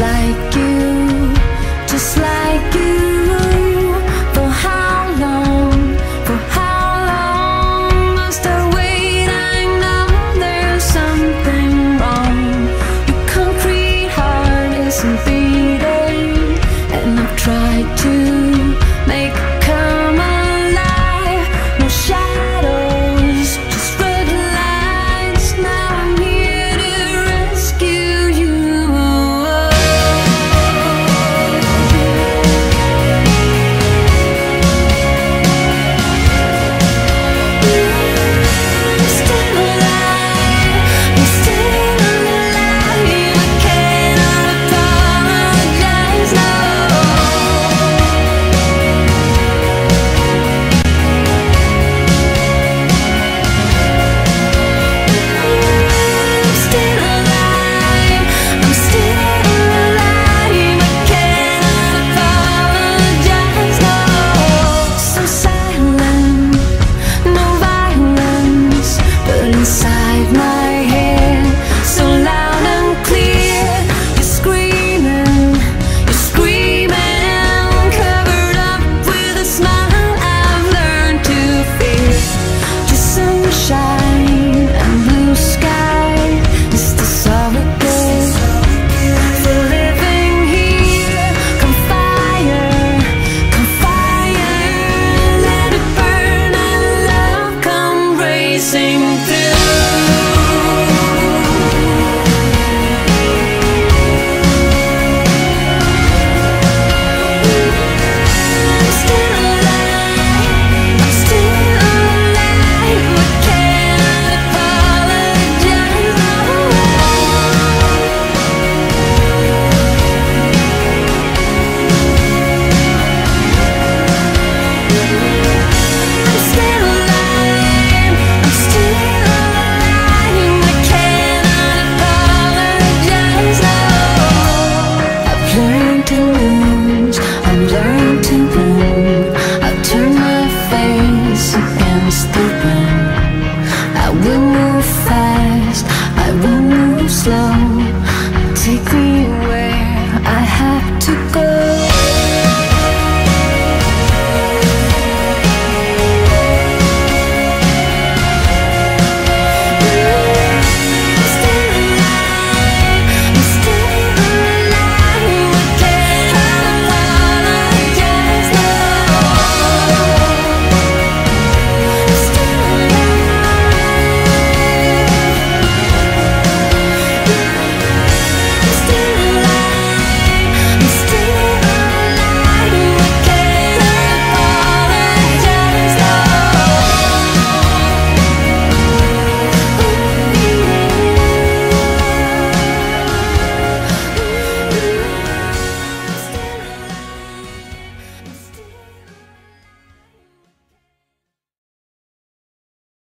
like you. We will move fast.